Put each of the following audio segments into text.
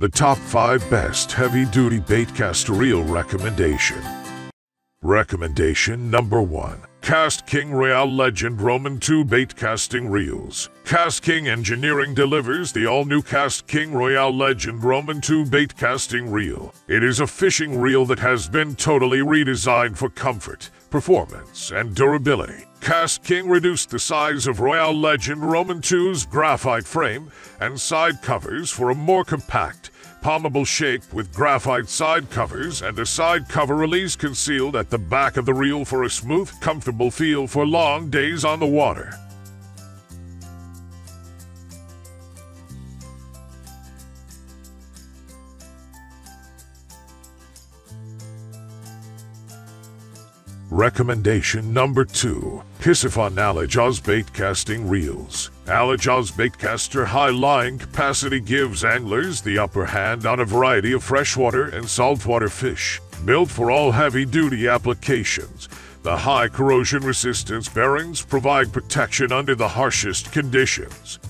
The top 5 best heavy-duty baitcaster reel recommendation. Recommendation number 1. KastKing Royale Legend Roman 2 Bait Casting Reels. KastKing Engineering delivers the all-new KastKing Royale Legend Roman 2 Bait Casting Reel. It is a fishing reel that has been totally redesigned for comfort, performance, and durability. KastKing reduced the size of Royale Legend Roman 2's graphite frame and side covers for a more compact, palmable shape with graphite side covers and a side cover release concealed at the back of the reel for a smooth, comfortable feel for long days on the water. Recommendation number 2. Piscifun Alijoz Bait Casting Reels. Alijoz Baitcaster high line capacity gives anglers the upper hand on a variety of freshwater and saltwater fish. Built for all heavy-duty applications, the high corrosion resistance bearings provide protection under the harshest conditions.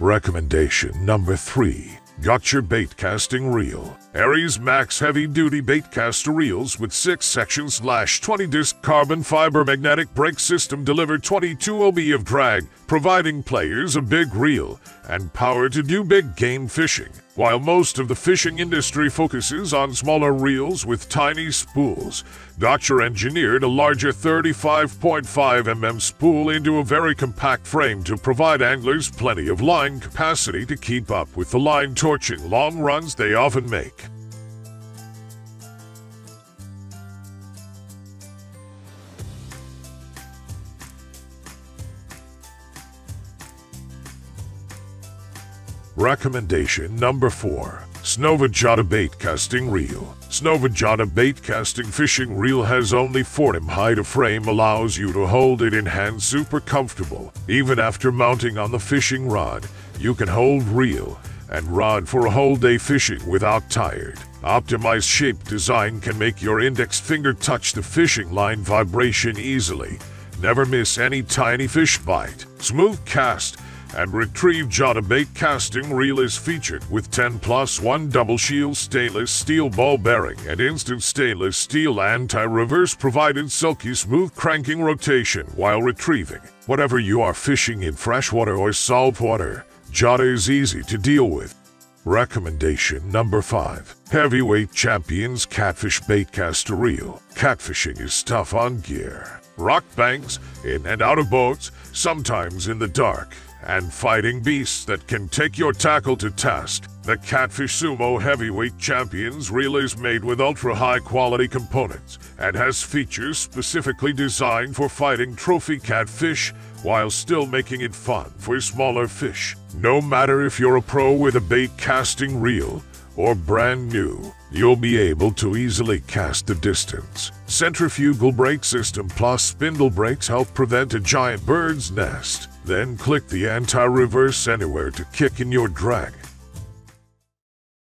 Recommendation number 3. Goture bait casting reel. Aries Max heavy duty bait caster reels with 6 section slash 20 disc carbon fiber magnetic brake system deliver 22 OB of drag, providing players a big reel and power to do big game fishing. While most of the fishing industry focuses on smaller reels with tiny spools, Goture engineered a larger 35.5 mm spool into a very compact frame to provide anglers plenty of line capacity to keep up with the line torching long runs they often make. Recommendation number 4. Snova JADA Bait Casting Reel. Snova JADA Bait Casting Fishing Reel has only 40 height of frame allows you to hold it in hand super comfortable. Even after mounting on the fishing rod, you can hold reel and rod for a whole day fishing without tired. Optimized shape design can make your index finger touch the fishing line vibration easily. Never miss any tiny fish bite. Smooth cast and retrieve Jada bait casting reel is featured with 10 plus 1 double shield stainless steel ball bearing and instant stainless steel anti-reverse provided silky smooth cranking rotation while retrieving. Whatever you are fishing in freshwater or saltwater, Jada is easy to deal with. Recommendation number 5. Heavyweight Champions Catfish Baitcaster Reel. Catfishing is tough on gear. Rock banks, in and out of boats, sometimes in the dark, and fighting beasts that can take your tackle to task. The Catfish Sumo Heavyweight Champions reel is made with ultra-high quality components and has features specifically designed for fighting trophy catfish while still making it fun for smaller fish. No matter if you're a pro with a bait casting reel or brand new, you'll be able to easily cast the distance. Centrifugal brake system plus spindle brakes help prevent a giant bird's nest. Then click the anti-reverse anywhere to kick in your drag.